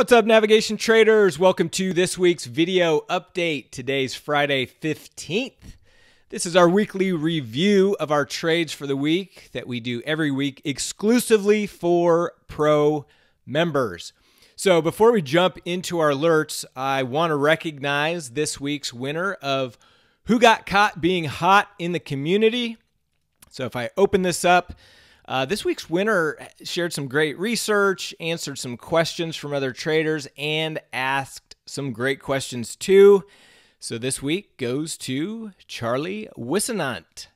What's up, navigation traders? Welcome to this week's video update. Today's Friday 15th. This is our weekly review of our trades for the week that we do every week exclusively for pro members. So, before we jump into our alerts, I want to recognize this week's winner of Who Got Caught Being Hot in the Community. So, if I open this up, uh, this week's winner shared some great research, answered some questions from other traders, and asked some great questions too. So this week goes to Charlie Wissenant.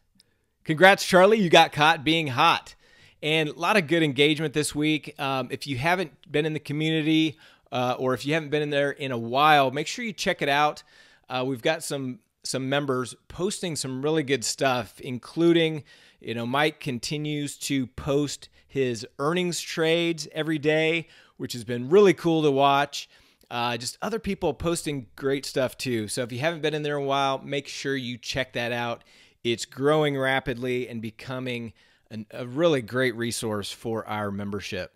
Congrats, Charlie. You got caught being hot. And a lot of good engagement this week. Um, if you haven't been in the community uh, or if you haven't been in there in a while, make sure you check it out. Uh, we've got some some members posting some really good stuff, including you know, Mike continues to post his earnings trades every day, which has been really cool to watch. Uh, just other people posting great stuff too. So if you haven't been in there a while, make sure you check that out. It's growing rapidly and becoming an, a really great resource for our membership.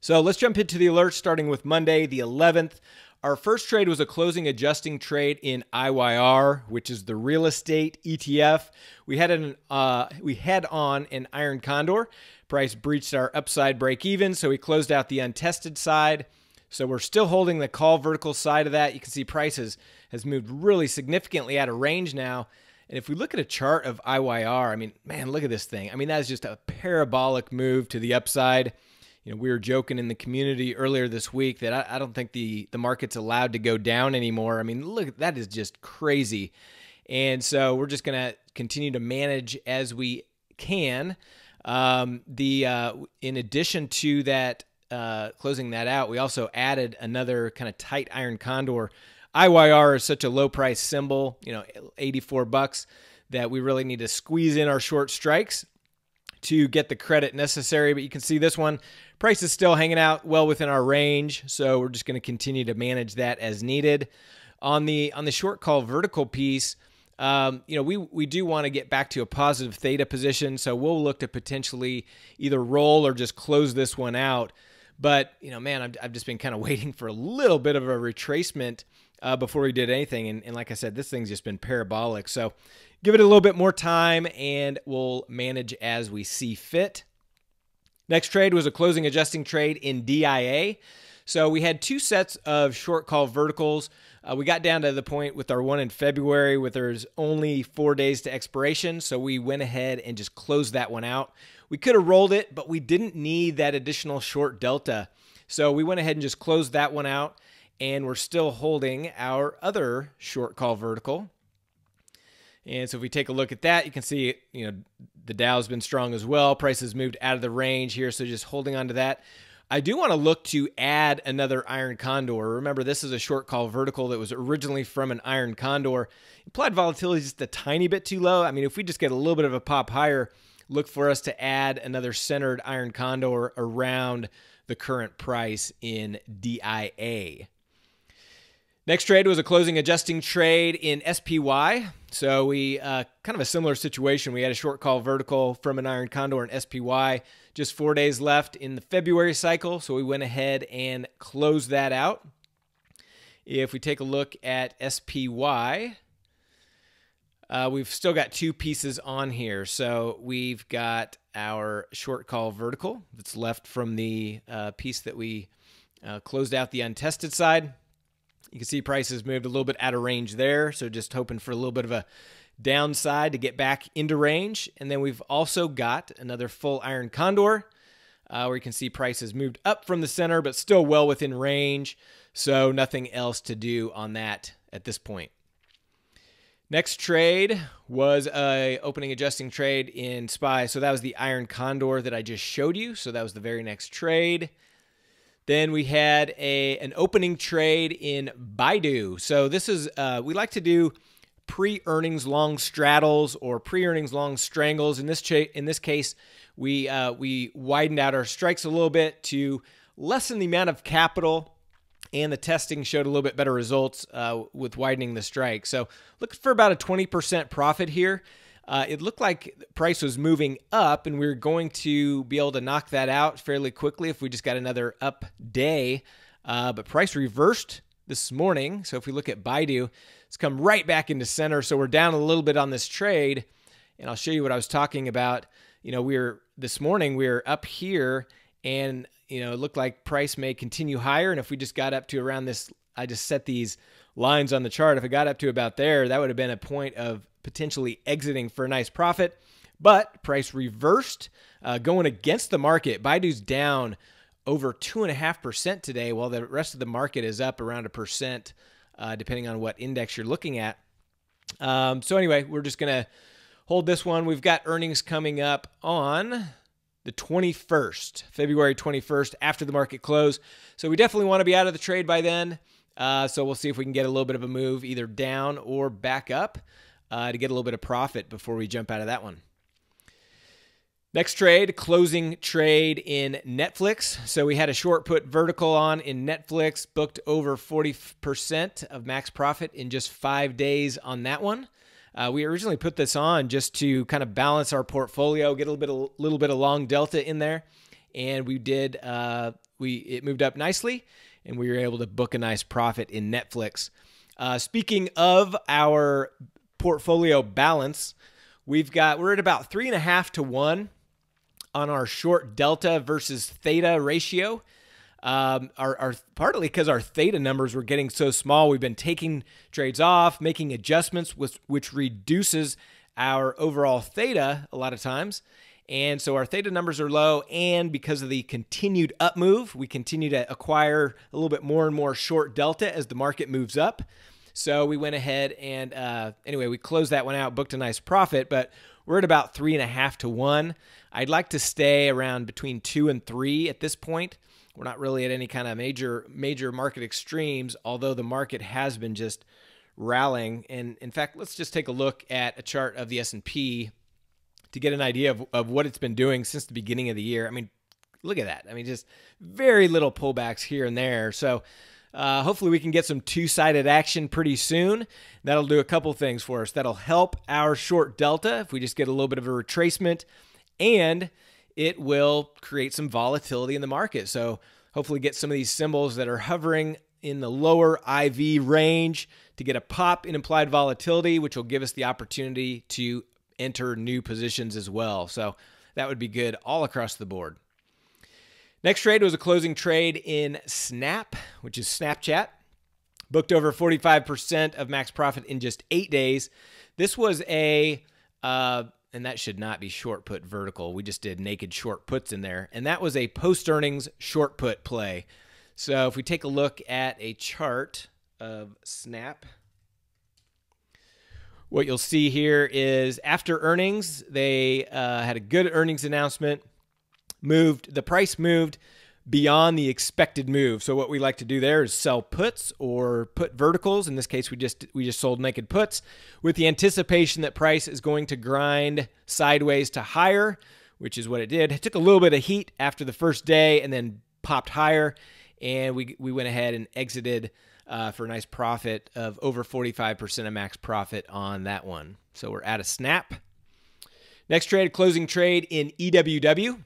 So let's jump into the alerts starting with Monday, the 11th. Our first trade was a closing adjusting trade in IYR, which is the real estate ETF. We had an uh, we had on an iron condor. Price breached our upside break even, so we closed out the untested side. So we're still holding the call vertical side of that. You can see prices has moved really significantly out of range now. And if we look at a chart of IYR, I mean, man, look at this thing. I mean, that is just a parabolic move to the upside you know, we were joking in the community earlier this week that I, I, don't think the the market's allowed to go down anymore. I mean, look, that is just crazy. And so we're just going to continue to manage as we can. Um, the uh, in addition to that, uh, closing that out, we also added another kind of tight iron condor. IYR is such a low price symbol, you know, 84 bucks, that we really need to squeeze in our short strikes to get the credit necessary. But you can see this one Price is still hanging out well within our range, so we're just going to continue to manage that as needed. On the on the short call vertical piece, um, you know, we we do want to get back to a positive theta position, so we'll look to potentially either roll or just close this one out. But you know, man, I've, I've just been kind of waiting for a little bit of a retracement uh, before we did anything, and, and like I said, this thing's just been parabolic. So give it a little bit more time, and we'll manage as we see fit. Next trade was a closing adjusting trade in DIA. So we had two sets of short call verticals. Uh, we got down to the point with our one in February where there's only four days to expiration. So we went ahead and just closed that one out. We could have rolled it, but we didn't need that additional short delta. So we went ahead and just closed that one out. And we're still holding our other short call vertical. And so if we take a look at that, you can see, you know, the Dow's been strong as well. Prices moved out of the range here, so just holding on to that. I do want to look to add another iron condor. Remember, this is a short call vertical that was originally from an iron condor. Implied volatility is just a tiny bit too low. I mean, if we just get a little bit of a pop higher, look for us to add another centered iron condor around the current price in DIA. Next trade was a closing adjusting trade in SPY. So we uh, kind of a similar situation. We had a short call vertical from an iron condor in SPY. Just four days left in the February cycle. So we went ahead and closed that out. If we take a look at SPY, uh, we've still got two pieces on here. So we've got our short call vertical that's left from the uh, piece that we uh, closed out the untested side. You can see prices moved a little bit out of range there. So just hoping for a little bit of a downside to get back into range. And then we've also got another full iron condor uh, where you can see prices moved up from the center, but still well within range. So nothing else to do on that at this point. Next trade was a opening adjusting trade in SPY. So that was the iron condor that I just showed you. So that was the very next trade. Then we had a an opening trade in Baidu. So this is uh, we like to do pre-earnings long straddles or pre-earnings long strangles. In this in this case, we uh, we widened out our strikes a little bit to lessen the amount of capital. And the testing showed a little bit better results uh, with widening the strike. So, look for about a 20% profit here. Uh, it looked like price was moving up, and we were going to be able to knock that out fairly quickly if we just got another up day. uh, but price reversed this morning. So if we look at Baidu, it's come right back into center. So we're down a little bit on this trade, and I'll show you what I was talking about. You know, we are this morning we are up here, and you know it looked like price may continue higher. And if we just got up to around this, I just set these lines on the chart. If it got up to about there, that would have been a point of potentially exiting for a nice profit. But price reversed, uh, going against the market. Baidu's down over 2.5% today, while the rest of the market is up around a percent, uh, depending on what index you're looking at. Um, so, anyway, we're just going to hold this one. We've got earnings coming up on the 21st, February 21st, after the market close. So, we definitely want to be out of the trade by then. Uh, so, we'll see if we can get a little bit of a move either down or back up uh, to get a little bit of profit before we jump out of that one. Next trade, closing trade in Netflix. So we had a short put vertical on in Netflix, booked over 40% of max profit in just five days on that one. Uh, we originally put this on just to kind of balance our portfolio, get a little bit, a little bit of long delta in there, and we did. Uh, we it moved up nicely, and we were able to book a nice profit in Netflix. Uh, speaking of our portfolio balance, we've got we're at about three and a half to one on our short delta versus theta ratio. Um, our, our partly because our theta numbers were getting so small, we've been taking trades off, making adjustments, which, which reduces our overall theta a lot of times. And so our theta numbers are low, and because of the continued up move, we continue to acquire a little bit more and more short delta as the market moves up. So we went ahead and uh, anyway, we closed that one out, booked a nice profit, but we're at about three and a half to one. I'd like to stay around between two and three at this point. We're not really at any kind of major major market extremes, although the market has been just rallying. And in fact, let's just take a look at a chart of the S&P to get an idea of, of what it's been doing since the beginning of the year. I mean, look at that. I mean, just very little pullbacks here and there. So uh, hopefully, we can get some two sided action pretty soon. That'll do a couple things for us. That'll help our short delta if we just get a little bit of a retracement, and it will create some volatility in the market. So, hopefully, get some of these symbols that are hovering in the lower IV range to get a pop in implied volatility, which will give us the opportunity to enter new positions as well. So, that would be good all across the board. Next trade was a closing trade in Snap, which is Snapchat. Booked over 45% of max profit in just eight days. This was a, uh, and that should not be short put vertical. We just did naked short puts in there. And that was a post earnings short put play. So if we take a look at a chart of Snap, what you'll see here is after earnings, they uh, had a good earnings announcement moved, the price moved beyond the expected move. So what we like to do there is sell puts or put verticals. In this case, we just we just sold naked puts with the anticipation that price is going to grind sideways to higher, which is what it did. It took a little bit of heat after the first day and then popped higher, and we we went ahead and exited uh, for a nice profit of over 45% of max profit on that one. So we're at a snap. Next trade, closing trade in EWW.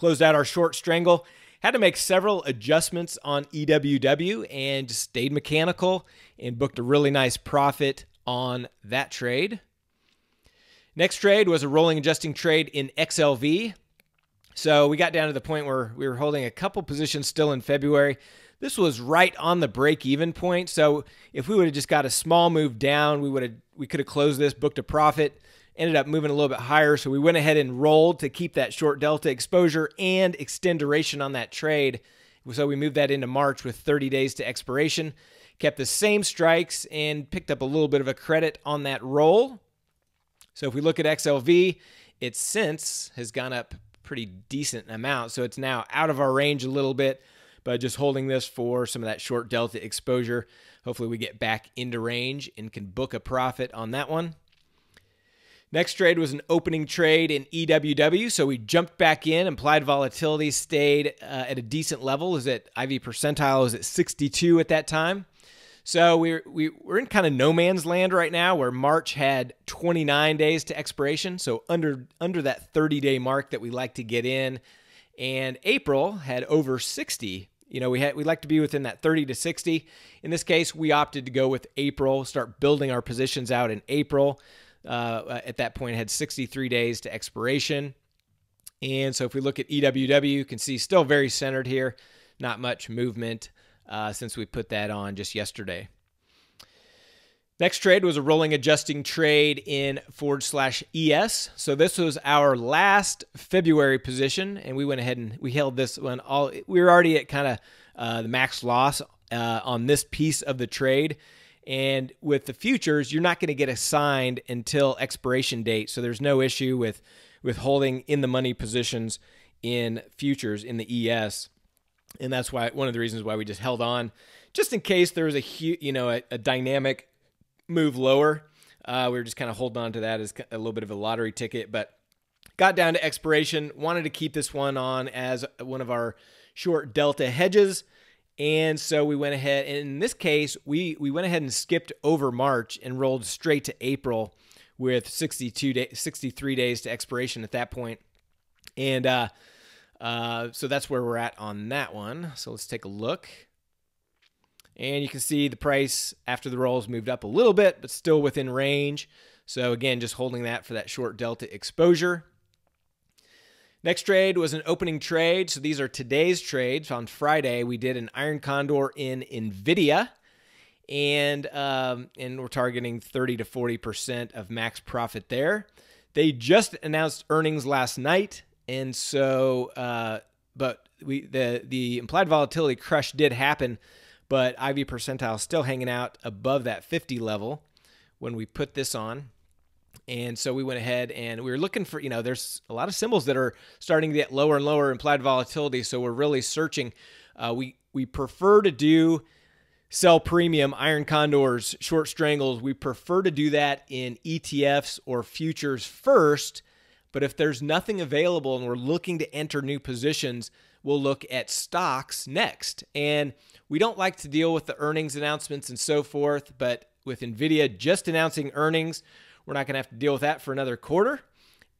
Closed out our short strangle. Had to make several adjustments on EWW and stayed mechanical and booked a really nice profit on that trade. Next trade was a rolling adjusting trade in XLV. So we got down to the point where we were holding a couple positions still in February. This was right on the break even point. So if we would have just got a small move down, we would have we could have closed this, booked a profit ended up moving a little bit higher. So we went ahead and rolled to keep that short delta exposure and extend duration on that trade. So we moved that into March with 30 days to expiration. Kept the same strikes and picked up a little bit of a credit on that roll. So if we look at XLV, it since has gone up pretty decent amount. So it's now out of our range a little bit, but just holding this for some of that short delta exposure. Hopefully we get back into range and can book a profit on that one. Next trade was an opening trade in EWW, so we jumped back in. Implied volatility stayed uh, at a decent level. Is at IV percentile is at 62 at that time. So we're we, we're in kind of no man's land right now, where March had 29 days to expiration, so under under that 30 day mark that we like to get in, and April had over 60 You know, we had we like to be within that 30 to 60. In this case, we opted to go with April, start building our positions out in April. Uh, at that point, had 63 days to expiration. And so if we look at EWW, you can see still very centered here, not much movement uh, since we put that on just yesterday. Next trade was a rolling adjusting trade in forward slash ES. So this was our last February position, and we went ahead and we held this one all. We were already at kind of uh, the max loss uh, on this piece of the trade. And with the futures, you're not going to get assigned until expiration date. So there's no issue with with holding in the money positions in futures in the ES. And that's why one of the reasons why we just held on, just in case there was a you know a, a dynamic move lower. Uh, we were just kind of holding on to that as a little bit of a lottery ticket, but got down to expiration. Wanted to keep this one on as one of our short delta hedges. And so we went ahead, and in this case, we, we went ahead and skipped over March and rolled straight to April with 62 day, 63 days to expiration at that point. And uh, uh, so that's where we're at on that one. So let's take a look. And you can see the price after the rolls moved up a little bit, but still within range. So again, just holding that for that short delta exposure. Next trade was an opening trade. So these are today's trades. On Friday, we did an iron condor in NVIDIA. And, um, and we're targeting 30 to 40% of max profit there. They just announced earnings last night. And so, uh, but we the the implied volatility crush did happen but IV percentile still hanging out above that 50 level when we put this on. And so we went ahead and we were looking for, you know, there's a lot of symbols that are starting to get lower and lower implied volatility. So we're really searching. Uh, we we prefer to do sell premium iron condors, short strangles. We prefer to do that in ETFs or futures first. But if there's nothing available and we're looking to enter new positions, we'll look at stocks next. And we don't like to deal with the earnings announcements and so forth, but with NVIDIA just announcing earnings, we're not going to have to deal with that for another quarter.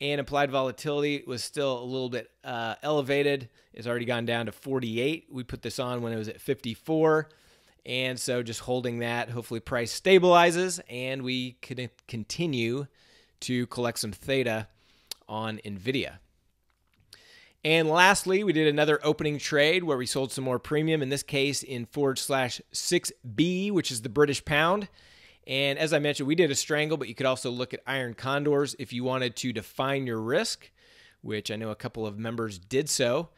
And implied volatility was still a little bit uh, elevated. It's already gone down to 48. We put this on when it was at 54. And so just holding that, hopefully price stabilizes and we can continue to collect some theta on NVIDIA. And lastly, we did another opening trade where we sold some more premium, in this case in forward slash 6B, which is the British pound. And as I mentioned, we did a strangle, but you could also look at iron condors if you wanted to define your risk, which I know a couple of members did so.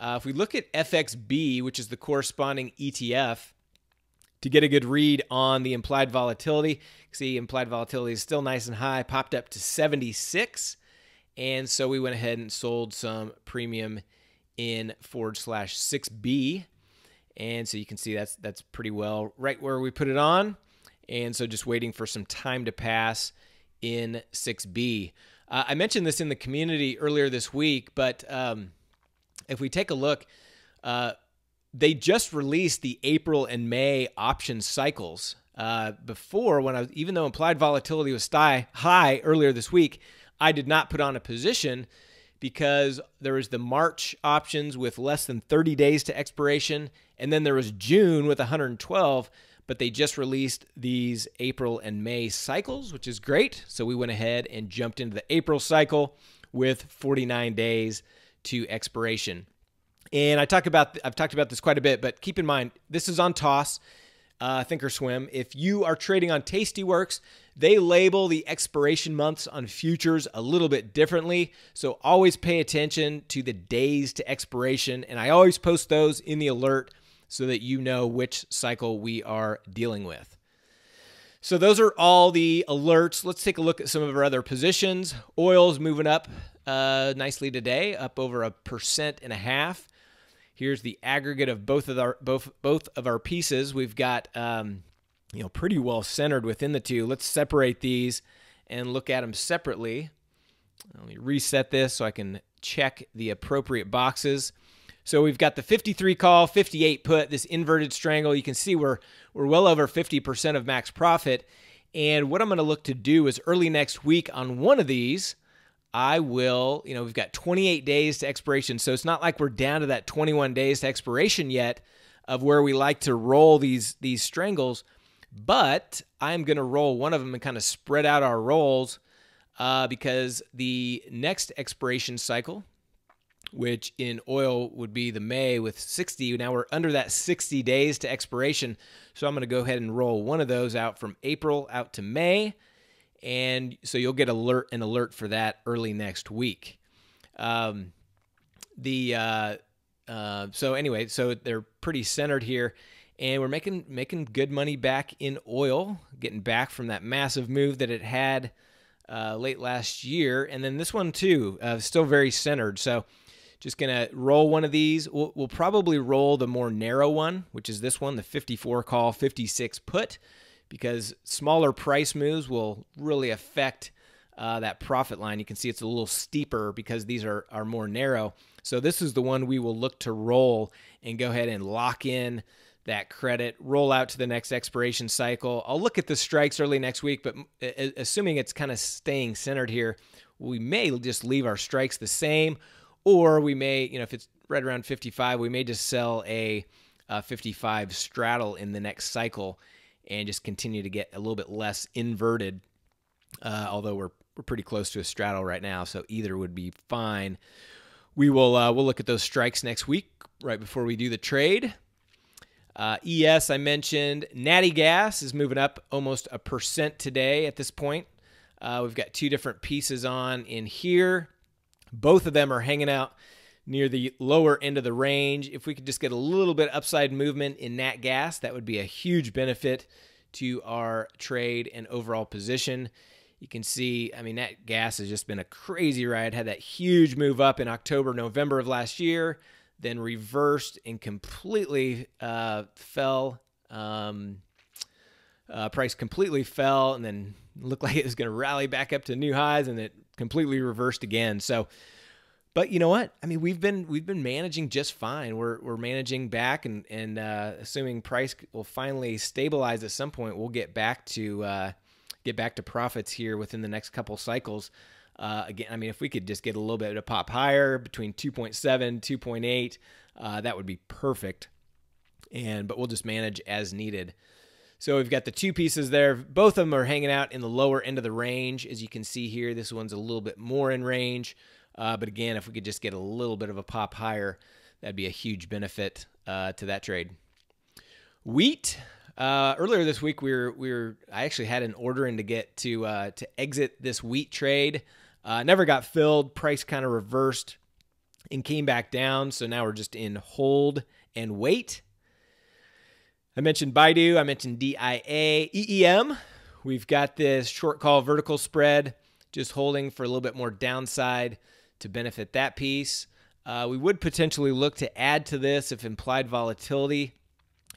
Uh, if we look at FXB, which is the corresponding ETF, to get a good read on the implied volatility, see implied volatility is still nice and high, popped up to 76. And so we went ahead and sold some premium in forward slash 6B. And so you can see that's that's pretty well right where we put it on. And so just waiting for some time to pass in 6B. Uh, I mentioned this in the community earlier this week, but um, if we take a look, uh, they just released the April and May option cycles. Uh, before, when I was, even though implied volatility was high earlier this week, I did not put on a position because there was the March options with less than 30 days to expiration, and then there was June with 112. But they just released these April and May cycles, which is great. So we went ahead and jumped into the April cycle with 49 days to expiration. And I talk about I've talked about this quite a bit, but keep in mind this is on toss uh, Thinkorswim. If you are trading on Tastyworks, they label the expiration months on futures a little bit differently. So always pay attention to the days to expiration. And I always post those in the alert so that you know which cycle we are dealing with. So those are all the alerts. Let's take a look at some of our other positions. Oil's moving up uh, nicely today, up over a percent and a half. Here's the aggregate of both of our both both of our pieces. We've got um, you know pretty well centered within the two. Let's separate these and look at them separately. Let me reset this so I can check the appropriate boxes. So we've got the 53 call, 58 put, this inverted strangle. You can see we're we're well over 50% of max profit. And what I'm going to look to do is early next week on one of these, I will, you know, we've got 28 days to expiration. So it's not like we're down to that 21 days to expiration yet of where we like to roll these these strangles, but I'm going to roll one of them and kind of spread out our rolls uh, because the next expiration cycle, which in oil would be the May with 60, now we're under that 60 days to expiration. So I'm going to go ahead and roll one of those out from April out to May and so you'll get alert an alert for that early next week. Um, the uh, uh, so anyway, so they're pretty centered here, and we're making making good money back in oil, getting back from that massive move that it had uh, late last year, and then this one too, uh, still very centered. So just gonna roll one of these. We'll, we'll probably roll the more narrow one, which is this one, the 54 call, 56 put because smaller price moves will really affect uh, that profit line. You can see it's a little steeper because these are, are more narrow. So this is the one we will look to roll and go ahead and lock in that credit, roll out to the next expiration cycle. I'll look at the strikes early next week, but assuming it's kind of staying centered here, we may just leave our strikes the same, or we may, you know, if it's right around 55, we may just sell a, a 55 straddle in the next cycle and just continue to get a little bit less inverted. Uh, although we're we're pretty close to a straddle right now, so either would be fine. We will uh, we'll look at those strikes next week, right before we do the trade. Uh, ES I mentioned. Natty Gas is moving up almost a percent today at this point. Uh, we've got two different pieces on in here. Both of them are hanging out near the lower end of the range. If we could just get a little bit upside movement in nat gas, that would be a huge benefit to our trade and overall position. You can see, I mean, nat gas has just been a crazy ride. Had that huge move up in October, November of last year, then reversed and completely uh, fell. Um, uh, price completely fell and then looked like it was going to rally back up to new highs and it completely reversed again. So but you know what? I mean, we've been we've been managing just fine. We're we're managing back, and and uh, assuming price will finally stabilize at some point, we'll get back to uh, get back to profits here within the next couple cycles. Uh, again, I mean, if we could just get a little bit of pop higher between 2.7, 2.8, uh, that would be perfect. And but we'll just manage as needed. So we've got the two pieces there. Both of them are hanging out in the lower end of the range, as you can see here. This one's a little bit more in range. Uh, but again, if we could just get a little bit of a pop higher, that'd be a huge benefit uh, to that trade. Wheat. Uh, earlier this week, we were we were I actually had an order in to get to uh, to exit this wheat trade. Uh, never got filled. Price kind of reversed and came back down. So now we're just in hold and wait. I mentioned Baidu. I mentioned DIA, EEM. We've got this short call vertical spread, just holding for a little bit more downside to benefit that piece. Uh, we would potentially look to add to this if implied volatility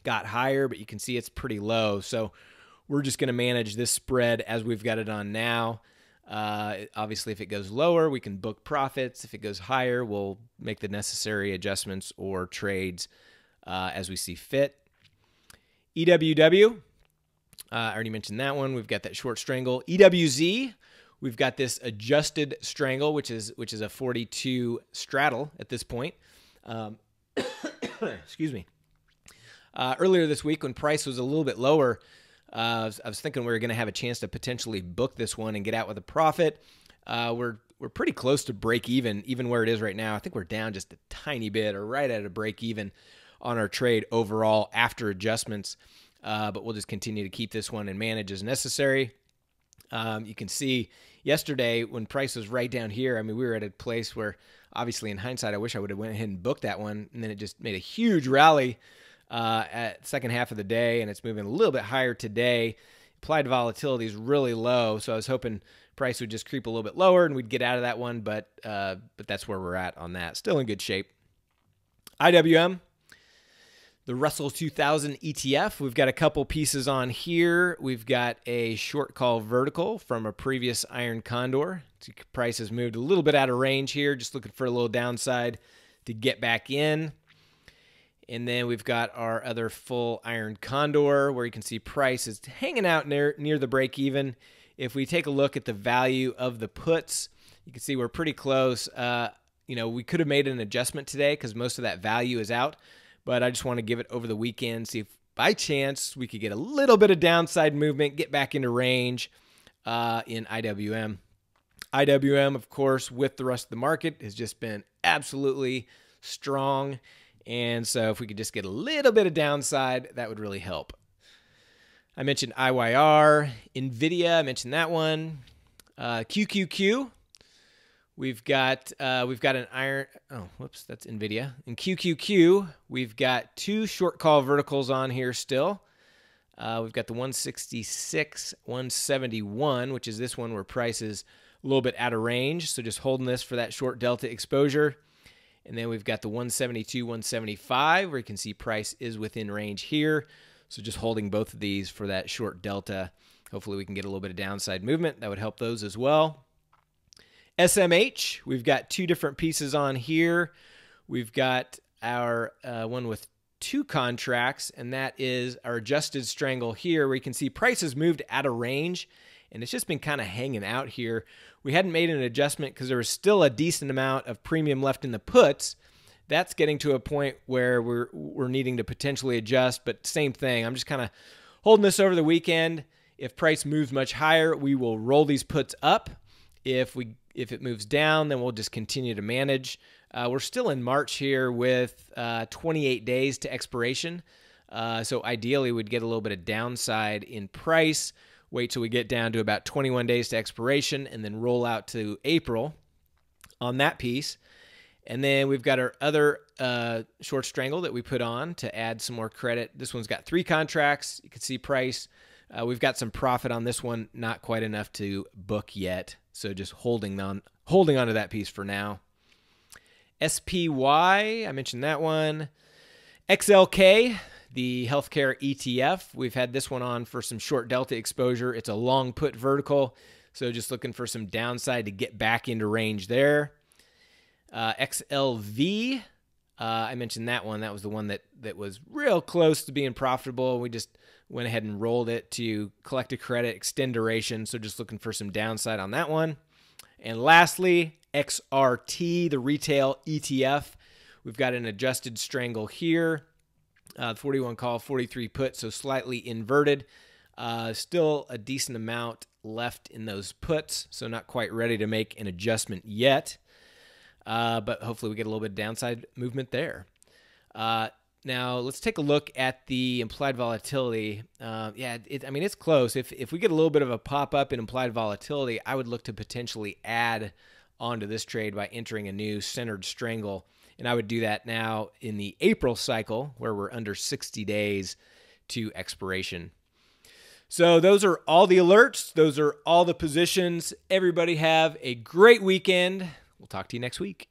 got higher, but you can see it's pretty low. So we're just going to manage this spread as we've got it on now. Uh, obviously, if it goes lower, we can book profits. If it goes higher, we'll make the necessary adjustments or trades uh, as we see fit. EWW, uh, I already mentioned that one. We've got that short strangle. EWZ, We've got this adjusted strangle, which is which is a 42 straddle at this point. Um, excuse me. Uh, earlier this week, when price was a little bit lower, uh, I, was, I, was, thinking we were going to have a chance to potentially book this one and get out with a profit. Uh, we're we're pretty close to break even, even where it is right now. I think we're down just a tiny bit, or right at a break even on our trade overall after adjustments. Uh, but we'll just continue to keep this one and manage as necessary. Um, you can see yesterday when price was right down here. I mean, we were at a place where obviously in hindsight, I wish I would have went ahead and booked that one, and then it just made a huge rally uh, at second half of the day, and it's moving a little bit higher today. Implied volatility is really low, so I was hoping price would just creep a little bit lower and we'd get out of that one, but uh, but that's where we're at on that. Still in good shape. IWM, the Russell 2000 ETF. We've got a couple pieces on here. We've got a short call vertical from a previous iron condor. Price has moved a little bit out of range here, just looking for a little downside to get back in. And then we've got our other full iron condor where you can see price is hanging out near, near the break even. If we take a look at the value of the puts, You can see we're pretty close. Uh, you know, we could have made an adjustment today because most of that value is out, but I just want to give it over the weekend, see if by chance we could get a little bit of downside movement, get back into range uh, in IWM. IWM, of course, with the rest of the market, has just been absolutely strong. And so if we could just get a little bit of downside, that would really help. I mentioned IYR, NVIDIA, I mentioned that one. Uh, QQQ, we've got uh, we've got an iron. Oh, whoops, that's NVIDIA. In QQQ, we've got two short call verticals on here still. Uh, we've got the 166, 171, which is this one where price is a little bit out of range. So just holding this for that short delta exposure. And then we've got the 172, 175, where you can see price is within range here. So just holding both of these for that short delta. Hopefully we can get a little bit of downside movement. That would help those as well. SMH, we've got two different pieces on here. We've got our uh, one with two contracts, and that is our adjusted strangle here, where you can see prices moved out of range, and it's just been kind of hanging out here. We hadn't made an adjustment because there was still a decent amount of premium left in the puts. That's getting to a point where we're we're needing to potentially adjust, but same thing. I'm just kind of holding this over the weekend. If price moves much higher, we will roll these puts up. If we if it moves down, then we'll just continue to manage. Uh, we're still in March here with uh, 28 days to expiration. Uh, so ideally, we'd get a little bit of downside in price wait till we get down to about 21 days to expiration, and then roll out to April on that piece. And then we've got our other uh, short strangle that we put on to add some more credit. This one's got three contracts. You can see price. Uh, we've got some profit on this one, not quite enough to book yet. So just holding on, holding onto that piece for now. SPY, I mentioned that one. XLK, the healthcare ETF. We've had this one on for some short delta exposure. It's a long put vertical, so just looking for some downside to get back into range there. Uh, XLV, uh, I mentioned that one. That was the one that that was real close to being profitable. We just went ahead and rolled it to collect a credit, extend duration. So just looking for some downside on that one. And lastly, XRT, the retail ETF. We've got an adjusted strangle here. Uh, 41 call, 43 put, so slightly inverted. Uh, still a decent amount left in those puts, so not quite ready to make an adjustment yet. Uh, but hopefully we get a little bit of downside movement there. Uh, now let's take a look at the implied volatility. Uh, yeah, it, I mean it's close. If if we get a little bit of a pop up in implied volatility, I would look to potentially add onto this trade by entering a new centered strangle and I would do that now in the April cycle where we're under 60 days to expiration. So those are all the alerts. Those are all the positions. Everybody have a great weekend. We'll talk to you next week.